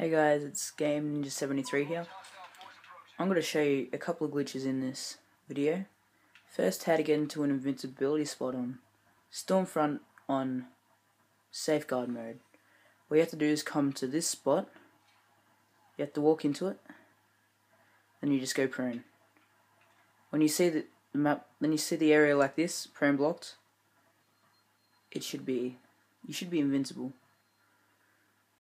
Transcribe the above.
Hey guys, it's Game Ninja 73 here. I'm going to show you a couple of glitches in this video. First, how to get into an invincibility spot on Stormfront on Safeguard mode. What you have to do is come to this spot, you have to walk into it, then you just go prone. When you see the map, then you see the area like this, prone blocked, it should be, you should be invincible.